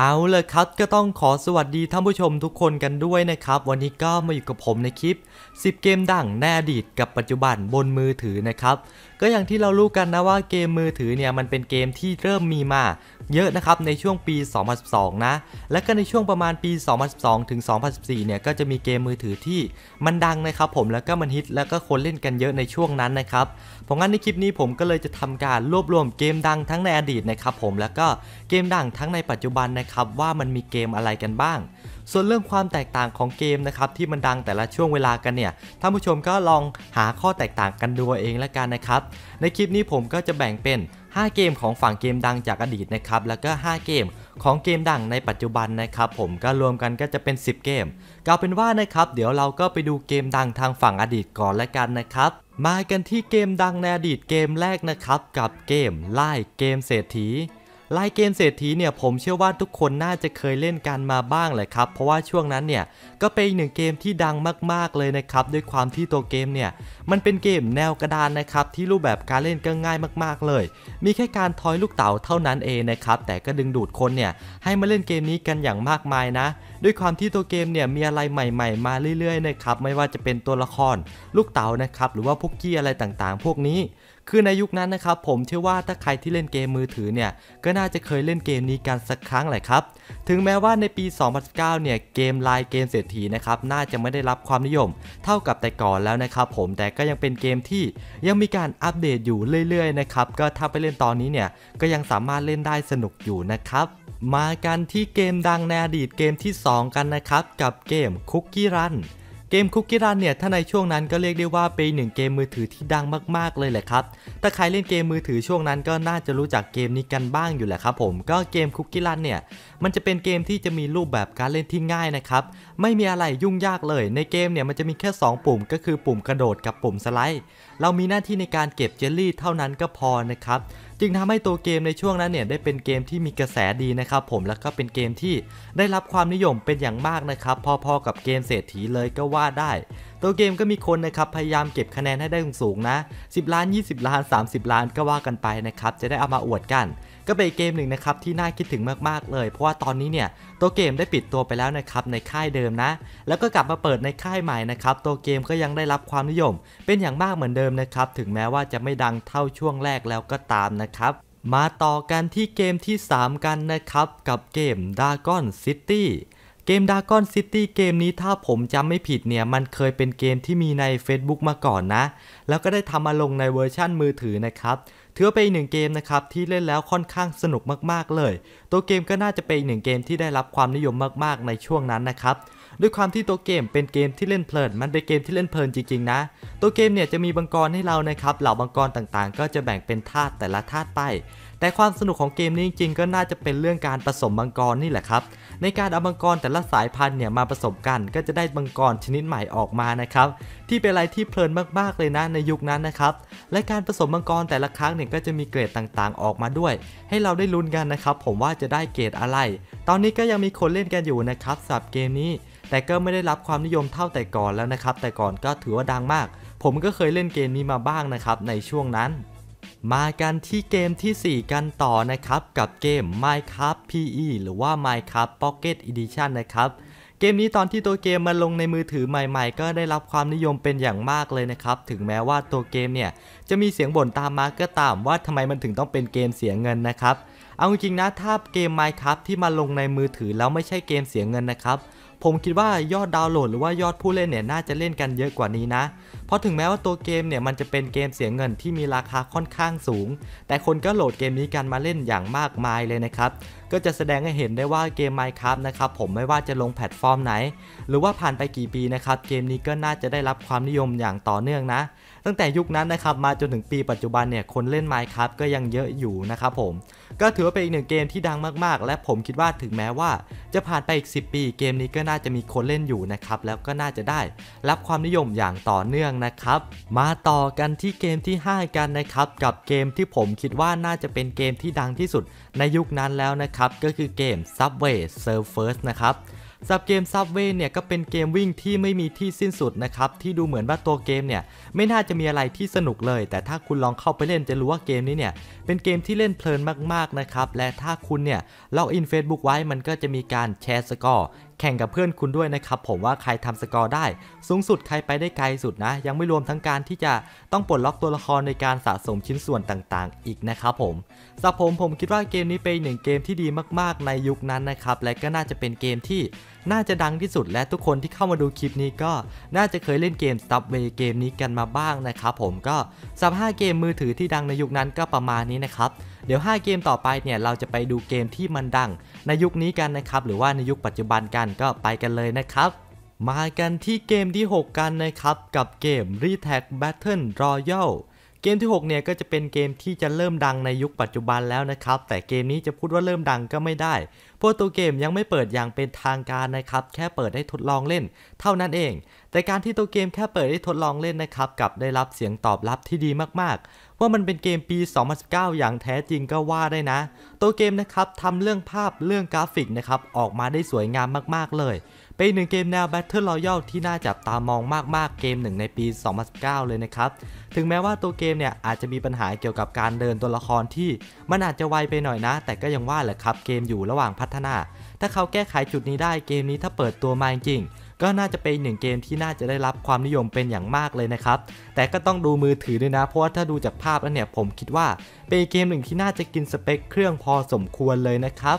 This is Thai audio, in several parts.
เอาเลยครับก็ต้องขอสวัสดีท่านผู้ชมทุกคนกันด้วยนะครับ วันนี้ก็มาอยู่กับผมในคลิป 10 เกมดังในอดีตกับปัจจุบันบนมือถือนะครับ ก็อย่างที่เรารู้กันนะว่าเกมมือถือเนี่ยมันเป็นเกมที่เริ่มมีมาเยอะนะครับในช่วงปี 2012 นะ และก็ในช่วงประมาณปี 2012 ถึง 2014 เนี่ยก็จะมีเกมมือถือที่มันดังนะครับผมแล้วก็มันฮิตแล้วก็คนเล่นกันเยอะในช่วงนั้นนะครับเพราะงั้นในคลิปนี้ผมก็เลยจะทำการรวบรวมเกมดังทั้งในอดีตนะครับผมแล้วก็เกมดังทั้งในปัจจุบันนะครับว่ามันมีเกมอะไรกันบ้าง ส่วนเรื่องความแตกต่างของเกมนะครับที่มันดังแต่ละช่วงเวลากันเนี่ยท่านผู้ชมก็ลองหาข้อแตกต่างกันดูเองละกันนะครับ ในคลิปนี้ผมก็จะแบ่งเป็น 5 เกมของฝั่งเกมดังจากอดีตนะครับแล้วก็ 5 เกมของเกมดังในปัจจุบันนะครับผมก็รวมกันก็จะเป็น 10 เกมกล่าเป็นว่านะครับเดี๋ยวเราก็ไปดูเกมดังทางฝั่งอดีตก่อนละกันนะครับมากันที่เกมดังในอดีตเกมแรกนะครับกับเกมไล่เกมเศรษฐี ไล่เกมเศรษฐีเนี่ยผมเชื่อว่าทุกคนน่าจะเคยเล่นกันมาบ้างแหละครับ เพราะว่าช่วงนั้นเนี่ยก็เป็นอีกหนึ่งเกมที่ดังมากๆเลยนะครับด้วยความที่ตัวเกมเนี่ยมันเป็นเกมแนวกระดานนะครับที่รูปแบบการเล่นก็ง่ายมากๆเลย มีแค่การทอยลูกเต๋าเท่านั้นเองนะครับแต่ก็ดึงดูดคนเนี่ยให้มาเล่นเกมนี้กันอย่างมากมายนะด้วยความที่ตัวเกมเนี่ยมีอะไรใหม่ ๆ มาเรื่อยๆนะครับไม่ว่าจะเป็นตัวละคร ลูกเต๋านะครับหรือว่าพวกกี้อะไรต่างๆ พวกนี้ คือในยุคนั้นนะครับผมเชื่อว่าถ้าใครที่เล่นเกมมือถือเนี่ยก็น่าจะเคยเล่นเกมนี้กันสักครั้งแหละครับถึงแม้ว่าในปี 2019 เนี่ยเกมไลน์เกมเศรษฐีนะครับน่าจะไม่ได้รับความนิยม เท่ากับแต่ก่อนแล้วนะครับผมแต่ก็ยังเป็นเกมที่ยังมีการอัปเดตอยู่เรื่อยๆนะครับก็ถ้าไปเล่นตอนนี้เนี่ยก็ยังสามารถเล่นได้สนุกอยู่นะครับมากันที่เกมดังในอดีตเกมที่2 กันนะครับ กับเกมคุกกี้รันเกมคุกกี้รันเนี่ยถ้าในช่วงนั้นก็เรียกได้ว่าเป็นหนึ่งเกมมือถือที่ดังมากๆเลยแหละครับ ถ้าใครเล่นเกมมือถือช่วงนั้นก็น่าจะรู้จักเกมนี้กันบ้างอยู่แหละครับผม ก็เกมคุกกี้รันเนี่ยมันจะเป็นเกมที่จะมีรูปแบบการเล่นที่ง่ายนะครับ ไม่มีอะไรยุ่งยากเลย ในเกมเนี่ยมันจะมีแค่ 2 ปุ่มก็คือปุ่มกระโดดกับปุ่มสไลด์ เรามีหน้าที่ในการเก็บเจลลี่เท่านั้นก็พอนะครับจึงทำให้ตัวเกมในช่วงนั้นเนี่ยได้เป็นเกมที่มีกระแสดีนะครับผมแล้วก็เป็นเกมที่ได้รับความนิยมเป็นอย่างมากนะครับพอๆกับเกมเศรษฐีเลยก็ว่าได้ ตัวเกมก็มีคนนะครับพยายามเก็บคะแนนให้ได้สูงๆนะ 10 ล้าน 20 ล้าน 30 ล้านก็ว่ากันไปนะครับจะได้เอามาอวดกัน ก็เป็นเกมหนึ่งนะครับที่น่าคิดถึงมากๆเลย เพราะว่าตอนนี้เนี่ยตัวเกมได้ปิดตัวไปแล้วนะครับในค่ายเดิมนะ แล้วก็กลับมาเปิดในค่ายใหม่นะครับตัวเกมก็ยังได้รับความนิยม เป็นอย่างมากเหมือนเดิมนะครับถึงแม้ว่าจะไม่ดังเท่าช่วงแรกแล้วก็ตามนะครับมาต่อกันที่เกมที่ 3 กันนะครับกับเกม Dragon City เกม Dragon City เกมนี้ถ้าผมจำไม่ผิดเนี่ยมันเคยเป็นเกมที่มีใน Facebook มาก่อนนะ แล้วก็ได้ทำมาลงในเวอร์ชั่นมือถือนะครับ ถือว่าเป็นอีกหนึ่งเกมนะครับที่เล่นแล้วค่อนข้างสนุกมากๆเลย ตัวเกมก็น่าจะเป็นอีกหนึ่งเกมที่ได้รับความนิยมมากๆในช่วงนั้นนะครับด้วยความที่ตัวเกมเป็นเกมที่เล่นเพลิน มันเป็นเกมที่เล่นเพลินจริงๆนะ ตัวเกมเนี่ยจะมีบังกรให้เรานะครับ เหล่าบังกรต่างๆ ก็จะแบ่งเป็นธาตุแต่ละธาตุไป แต่ความสนุกของเกมนี้จริงๆก็น่าจะเป็นเรื่องการผสมบังกรนี่แหละครับ ในการเอาบังกรแต่ละสายพันธุ์เนี่ยมาผสมกันก็จะได้บังกรชนิดใหม่ออกมานะครับ ที่เป็นอะไรที่เพลินมากๆเลยนะในยุคนั้นนะครับ และการผสมบังกรแต่ละครั้งเนี่ยก็จะมีเกรดต่างๆ ออกมาด้วย ให้เราได้ลุ้นกันนะครับ ผมว่าจะได้เกรดอะไร ตอนนี้ก็ยังมีคนเล่นกันอยู่นะครับสำหรับเกมนี้ แต่ก็ไม่ได้รับความนิยมเท่าแต่ก่อนแล้วนะครับ แต่ก่อนก็ถือว่าดังมาก ผมก็เคยเล่นเกมนี้มาบ้างนะครับในช่วงนั้น มากันที่เกมที่ 4 กันต่อนะครับ กับเกม Minecraft PE หรือว่า Minecraft Pocket Edition นะครับ เกมนี้ตอนที่ตัวเกมมาลงในมือถือใหม่ๆ ก็ได้รับความนิยมเป็นอย่างมากเลยนะครับ ถึงแม้ว่าตัวเกมเนี่ย จะมีเสียงบ่นตามมาก็ตามว่าทำไมมันถึงต้องเป็นเกมเสียเงินนะครับ เอาจริงๆนะถ้าเกม Minecraft ที่มาลงในมือถือแล้วไม่ใช่เกมเสียเงินนะครับผมคิดว่ายอดดาวน์โหลดหรือว่ายอดผู้เล่นเนี่ยน่าจะเล่นกันเยอะกว่านี้นะเพราะถึงแม้ว่าตัวเกมเนี่ยมันจะเป็นเกมเสียเงินที่มีราคาค่อนข้างสูง แต่คนก็โหลดเกมนี้กันมาเล่นอย่างมากมายเลยนะครับ ก็จะแสดงให้เห็นได้ว่าเกม Minecraft นะครับผมไม่ว่าจะลงแพลตฟอร์มไหน หรือว่าผ่านไปกี่ปีนะครับเกมนี้ก็น่าจะได้รับความนิยมอย่างต่อเนื่องนะ ตั้งแต่ยุคนั้นนะครับมาจนถึงปีปัจจุบันเนี่ยคนเล่น Minecraft ก็ยังเยอะอยู่นะครับผมก็ถือว่าเป็นอีกหนึ่งเกมที่ดังมากๆ และผมคิดว่าถึงแม้ว่า จะผ่านไปอีก 10 ปี เกมนี้ก็น่าจะมีคนเล่นอยู่นะครับแล้วก็น่าจะได้รับความนิยมอย่างต่อเนื่องนะครับ มาต่อกันที่เกมที่ 5 กันนะครับกับเกมที่ผมคิดว่าน่าจะเป็นเกมที่ดังที่สุดในยุคนั้นแล้วนะครับก็คือเกม Subway Surfers นะครับสับเกม Subway เนี่ยก็เป็นเกมวิ่งที่ไม่มีที่สิ้นสุดนะครับที่ดูเหมือนว่าตัวเกมเนี่ยไม่น่าจะมีอะไรที่สนุกเลย แต่ถ้าคุณลองเข้าไปเล่นจะรู้ว่าเกมนี้เนี่ยเป็นเกมที่เล่นเพลินมากๆนะครับและถ้าคุณเนี่ยล็อกอิน Facebook ไว้มันก็จะมีการแชร์สกอร์ แข่งกับเพื่อนคุณด้วยนะครับ ผมว่าใครทำสกอร์ได้ สูงสุดใครไปได้ไกลสุดนะ ยังไม่รวมทั้งการที่จะต้องปลดล็อกตัวละครในการสะสมชิ้นส่วนต่างๆ อีกนะครับผมสำหรับผมผมคิดว่าเกมนี้เป็นหนึ่งเกมที่ดีมากๆในยุคนั้นนะครับและก็น่าจะเป็นเกมที่น่าจะดังที่สุดและทุกคนที่เข้ามาดูคลิปนี้ก็น่าจะเคยเล่นเกม Subway เกมนี้กันมาบ้างนะครับผมก็สับ5เกมมือถือที่ดังในยุคนั้นก็ประมาณนี้นะครับ เดี๋ยว 5 เกมต่อไปเนี่ยเราจะไปดูเกมที่มันดัง ในยุคนี้กันนะครับ หรือว่าในยุคปัจจุบันกันก็ไปกันเลยนะครับ มากันที่เกมที่ 6 กันนะครับกับเกม r e t a g Battle Royale เกมที่ 6 เนี่ยก็จะเป็นเกมที่จะเริ่มดังในยุคปัจจุบันแล้วนะครับ แต่เกมนี้จะพูดว่าเริ่มดังก็ไม่ได้ เพราะตัวเกมยังไม่เปิดอย่างเป็นทางการนะครับ แค่เปิดให้ทดลองเล่น เท่านั้นเอง แต่การที่ตัวเกมแค่เปิดให้ทดลองเล่นนะครับกับได้รับเสียงตอบรับที่ดีมากๆ ว่ามันเป็นเกมปี 2019 อย่างแท้จริงก็ว่าได้นะ ตัวเกมนะครับทำเรื่องภาพเรื่องกราฟิกนะครับออกมาได้สวยงามมากๆเลย เป็นหนึ่งเกมแนว Battle Royale ที่น่าจับตามองมากๆเกมหนึ่งในปี 2019 เลยนะครับ ถึงแม้ว่าตัวเกมเนี่ยอาจจะมีปัญหาเกี่ยวกับการเดินตัวละครที่มันอาจจะไวไปหน่อยนะ แต่ก็ยังว่าแหละครับเกมอยู่ระหว่างพัฒนา ถ้าเขาแก้ไขจุดนี้ได้เกมนี้ถ้าเปิดตัวมาจริง ก็น่าจะเป็นหนึ่งเกมที่น่าจะได้รับความนิยมเป็นอย่างมากเลยนะครับ แต่ก็ต้องดูมือถือด้วยนะ เพราะว่าถ้าดูจากภาพแล้วเนี่ยผมคิดว่าเป็นเกมหนึ่งที่น่าจะกินสเปคเครื่องพอสมควรเลยนะครับ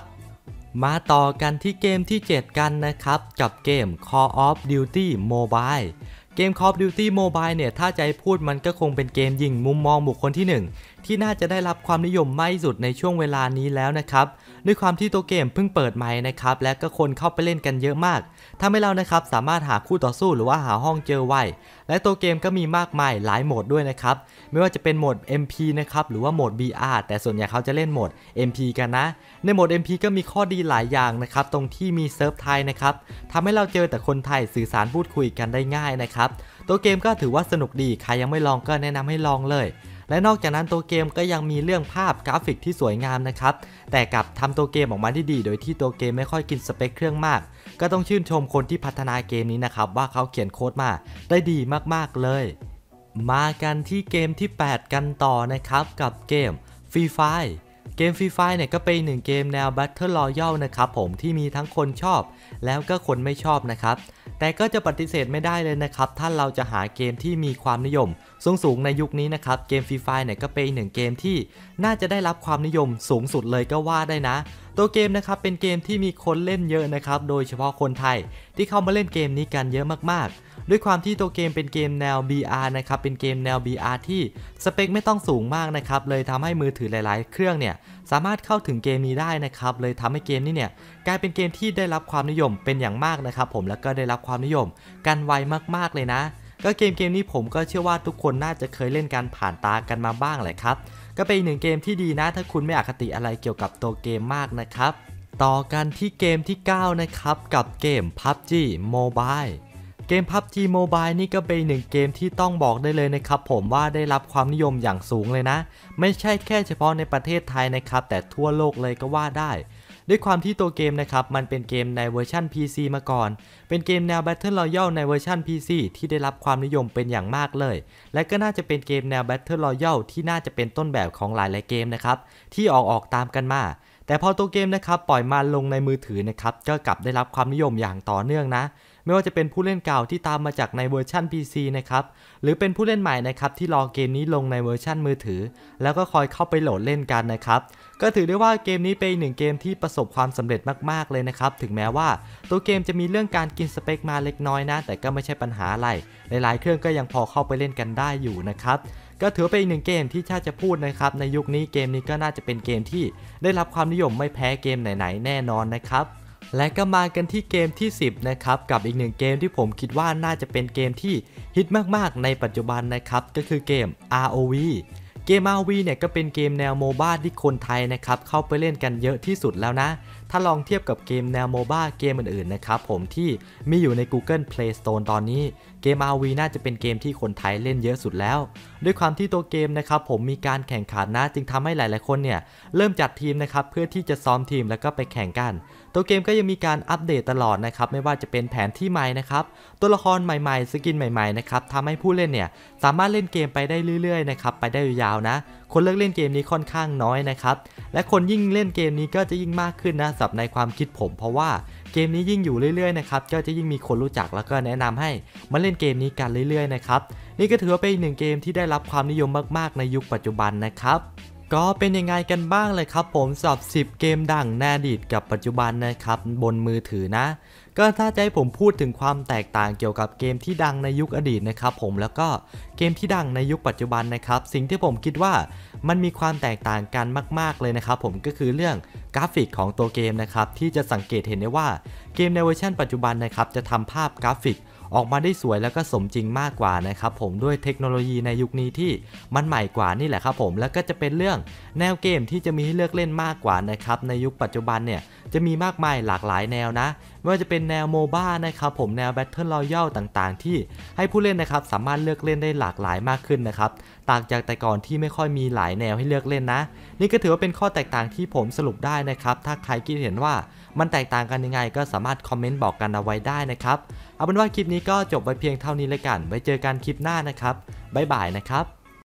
มาต่อกันที่เกมที่ 7 กันนะครับ กับเกม Call of Duty Mobile เกม Call of Duty Mobile เนี่ย ถ้าใจพูดมันก็คงเป็นเกมยิงมุมมองบุคคลที่ 1 ที่น่าจะได้รับความนิยมมากที่สุดในช่วงเวลานี้แล้วนะครับ ด้วยความที่ตัวเกมเพิ่งเปิดใหม่นะครับ และก็คนเข้าไปเล่นกันเยอะมากทำให้เรานะครับสามารถหาคู่ต่อสู้หรือว่าหาห้องเจอไวและตัวเกมก็มีมากมายหลายโหมดด้วยนะครับ ไม่ว่าจะเป็นโหมด MP นะครับหรือว่าโหมด BR แต่ส่วนใหญ่เขาจะเล่นโหมด MP กันนะ ในโหมด MP ก็มีข้อดีหลายอย่างนะครับตรงที่มีเซิร์ฟไทยนะครับทำให้เราเจอแต่คนไทยสื่อสารพูดคุยกันได้ง่ายนะครับตัวเกมก็ถือว่าสนุกดี ใครยังไม่ลองก็แนะนำให้ลองเลย และนอกจากนั้นตัวเกมก็ยังมีเรื่องภาพกราฟิกที่สวยงามนะครับ แต่กับทำตัวเกมออกมาที่ดี โดยที่ตัวเกมไม่ค่อยกินสเปคเครื่องมาก ก็ต้องชื่นชมคนที่พัฒนาเกมนี้นะครับว่าเขาเขียนโค้ดมาได้ดีมากๆเลย มากันที่เกมที่ 8 กันต่อนะครับกับเกม Free Fire เกม Free Fire เนี่ยก็เป็นหนึ่งเกมแนว Battle Royale นะครับผมที่มีทั้งคนชอบแล้วก็คนไม่ชอบนะครับ แต่ก็จะปฏิเสธไม่ได้เลยนะครับ ถ้าเราจะหาเกมที่มีความนิยม สูงสูงในยุคนี้นะครับ เกมฟรีไฟเนี่ยก็เป็นหนึ่งเกมที่น่าจะได้รับความนิยมสูงสุดเลยก็ว่าได้นะ ตัวเกมนะครับเป็นเกมที่มีคนเล่นเยอะนะครับ โดยเฉพาะคนไทยที่เข้ามาเล่นเกมนี้กันเยอะมากๆ ด้วยความที่ตัวเกมเป็นเกมแนว BR นะครับเป็นเกมแนว BR ที่สเปคไม่ต้องสูงมากนะครับเลยทำให้มือถือหลาย ๆ เครื่องเนี่ยสามารถเข้าถึงเกมนี้ได้นะครับเลยทำให้เกมนี้เนี่ยกลายเป็นเกมที่ได้รับความนิยมเป็นอย่างมากนะครับผมแล้วก็ได้รับความนิยมกันไวมากๆเลยนะก็เกมเกมนี้ผมก็เชื่อว่าทุกคนน่าจะเคยเล่นกันผ่านตากันมาบ้างแหละครับ ก็เป็นอีกหนึ่งเกมที่ดีนะ ถ้าคุณไม่อคติอะไรเกี่ยวกับตัวเกมมากนะครับ ต่อกันที่เกมที่ 9 นะครับ กับเกม PUBG Mobile เกม PUBG Mobile นี่ก็เป็นหนึ่งเกมที่ต้องบอกได้เลยนะครับผมว่าได้รับความนิยมอย่างสูงเลยนะ ไม่ใช่แค่เฉพาะในประเทศไทยนะครับ แต่ทั่วโลกเลยก็ว่าได้ ด้วยความที่ตัวเกมนะครับ มันเป็นเกมในเวอร์ชัน PC มาก่อน เป็นเกมแนว Battle Royale ในเวอร์ชัน PC ที่ได้รับความนิยมเป็นอย่างมากเลย และก็น่าจะเป็นเกมแนว Battle Royale ที่น่าจะเป็นต้นแบบของหลายๆเกมนะครับที่ออกออกตามกันมาแต่พอตัวเกมนะครับปล่อยมาลงในมือถือนะครับก็กลับได้รับความนิยมอย่างต่อเนื่องนะ ไม่ว่าจะเป็นผู้เล่นเก่าที่ตามมาจากในเวอร์ชัน PC นะครับ หรือเป็นผู้เล่นใหม่นะครับที่รอเกมนี้ลงในเวอร์ชันมือถือ แล้วก็คอยเข้าไปโหลดเล่นกันนะครับ ก็ถือได้ว่าเกมนี้เป็นหนึ่งเกมที่ประสบความสำเร็จมากๆเลยนะครับ ถึงแม้ว่าตัวเกมจะมีเรื่องการกินสเปคมาเล็กน้อยนะ แต่ก็ไม่ใช่ปัญหาอะไร หลายๆ เครื่องก็ยังพอเข้าไปเล่นกันได้อยู่นะครับก็ถือเป็นอีกหนึ่งเกมที่ถ้าจะพูดนะครับ ในยุคนี้เกมนี้ก็น่าจะเป็นเกมที่ได้รับความนิยมไม่แพ้เกมไหนๆแน่นอนนะครับ และก็มากันที่เกมที่ 10 นะครับ กับอีกหนึ่งเกมที่ผมคิดว่าน่าจะเป็นเกมที่ฮิตมากๆ ในปัจจุบันนะครับ ก็คือเกม ROV เกม ROV เนี่ยก็เป็นเกมแนวโมบ้าที่คนไทยนะครับเข้าไปเล่นกันเยอะที่สุดแล้วนะ ถ้าลองเทียบกับเกมแนวโมบ้าเกมอื่นๆนะครับผมที่มีอยู่ใน Google Play Store ตอนนี้ เกม ROV น่าจะเป็นเกมที่คนไทยเล่นเยอะสุดแล้ว ด้วยความที่ตัวเกมนะครับผมมีการแข่งขันนะ จึงทำให้หลายๆคนเนี่ยเริ่มจัดทีมนะครับเพื่อที่จะซ้อมทีมแล้วก็ไปแข่งกัน ตัวเกมก็ยังมีการอัปเดตตลอดนะครับไม่ว่าจะเป็นแผนที่ใหม่นะครับตัวละครใหม่ๆ สกินใหม่ๆนะครับทำให้ผู้เล่นเนี่ยสามารถเล่นเกมไปได้เรื่อยๆนะครับไปได้ยาวๆนะ คนเลิกเล่นเกมนี้ค่อนข้างน้อยนะครับและคนยิ่งเล่นเกมนี้ก็จะยิ่งมากขึ้นนะสับในความคิดผม เพราะว่าเกมนี้ยิ่งอยู่เรื่อยๆนะครับก็จะยิ่งมีคนรู้จักแล้วก็แนะนำให้มาเล่นเกมนี้กันเรื่อยๆนะครับนี่ก็ถือว่าเป็นหนึ่งเกมที่ได้รับความนิยมมากๆในยุคปัจจุบันนะครับ ก็เป็นยังไงกันบ้างเลยครับผมสำหรับ10 เกมดังในอดีตกับปัจจุบันนะครับบนมือถือนะ ก็ถ้าจะให้ผมพูดถึงความแตกต่างเกี่ยวกับเกมที่ดังในยุคอดีตนะครับผมแล้วก็เกมที่ดังในยุคปัจจุบันนะครับ สิ่งที่ผมคิดว่ามันมีความแตกต่างกันมาก ๆเลยนะครับผมก็คือเรื่องกราฟิกของตัวเกมนะครับที่จะสังเกตเห็นได้ว่าเกมในเวอร์ชันปัจจุบันนะครับจะทำภาพกราฟิก ออกมาได้สวยแล้วก็สมจริงมากกว่านะครับผมด้วยเทคโนโลยีในยุคนี้ที่มันใหม่กว่านี่แหละครับผมแล้วก็จะเป็นเรื่องแนวเกมที่จะมีให้เลือกเล่นมากกว่านะครับในยุคปัจจุบันเนี่ย จะมีมากมายหลากหลายแนวนะ ไม่ว่าจะเป็นแนวโมบ้านะครับผมแนว Battle Royale ต่างๆ ที่ให้ผู้เล่นนะครับสามารถเลือกเล่นได้หลากหลายมากขึ้นนะครับต่างจากแต่ก่อนที่ไม่ค่อยมีหลายแนวให้เลือกเล่นนะ นี่ก็ถือว่าเป็นข้อแตกต่างที่ผมสรุปได้นะครับถ้าใครคิดเห็นว่ามันแตกต่างกันยังไง ก็สามารถคอมเมนต์บอกกันเอาไว้ได้นะครับเอาเป็นว่าคลิปนี้ก็จบไปเพียงเท่านี้เลยกันไว้เจอกันคลิปหน้านะครับบ๊ายบายนะครับ